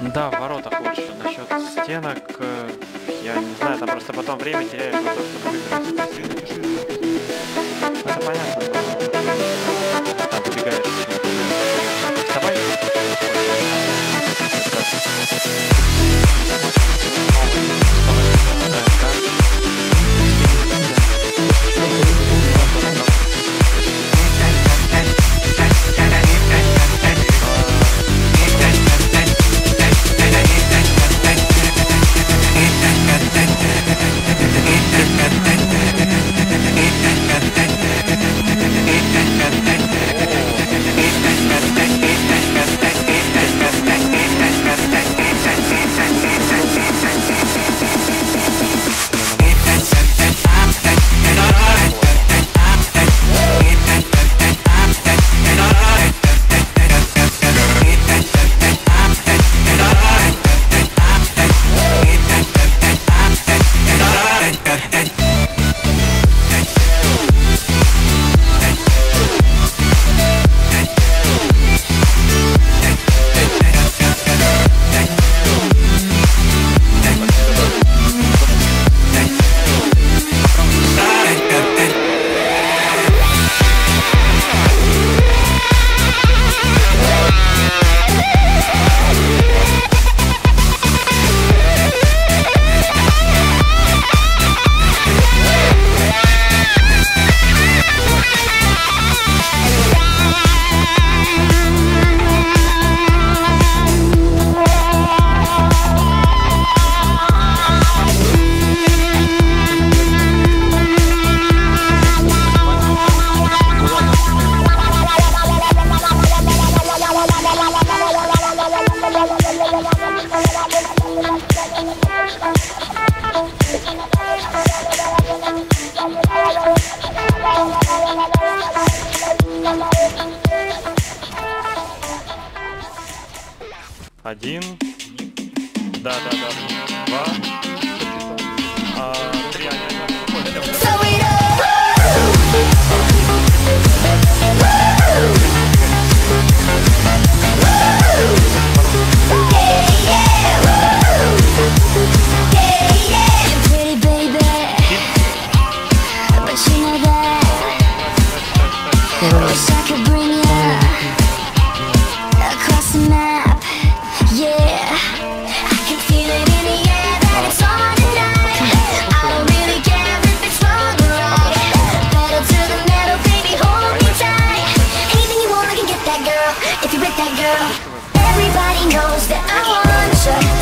Да, в воротах лучше. Насчет стенок, э, я не знаю, там просто потом время теряешь на то, выиграть. Это понятно. Там убегаешь. Один. Да, да, да. that girl. Everybody knows that I want you